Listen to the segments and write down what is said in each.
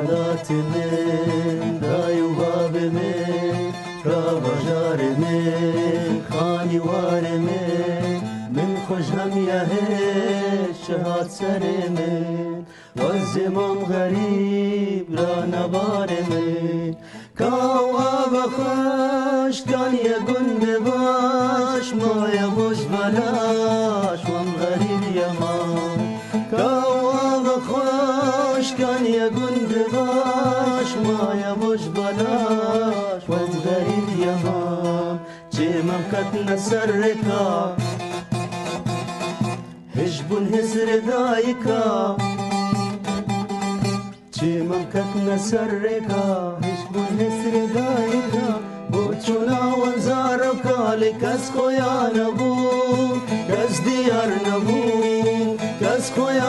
حالاتمه دای و بابمه را بجارمه خانی من خوش هم یه شهاد سرمه و زمام غریب را نبارمه کاو آب خوش گل یه باش ما یه خوش بلاش من غریب یه بخش کان یه گنده باش مایه خوش بلاش وم غریب یمان چه ممکت نسرکا هجبون هزر دایکا چی ممکت نسرکا هجبون هزر دایکا بۆ چونا وەنزار و کاڵی کەس خۆیان نەبوو کەس دیار نەبوو کەس خۆیان نەبوو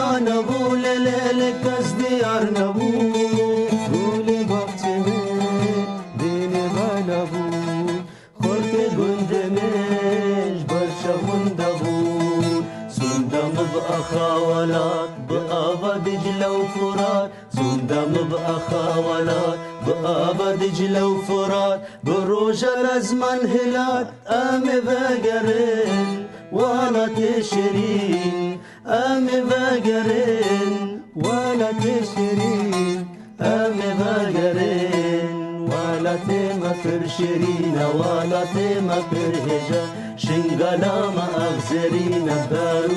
لە لێلێ کەس دیار نەبوو گولی باخچێ دێنێ بالەبوو خۆرتێ گوندێمێش بەرچە هوندەبوو سوندەم بەخاوەلات بەئابە دجلە و فرات سوندەم بەخاوەلات بەئابە دجلە و فرات بڕۆژە لە زمان هلات ئەمێ بەگەرن وڵە تێشرین ئەمێ تێشرین ئەمێ بەگەرن ولا تێمە پر شیرینە ولا تێمە پر هێژە شنگەلامە ئەغزێرینە بەر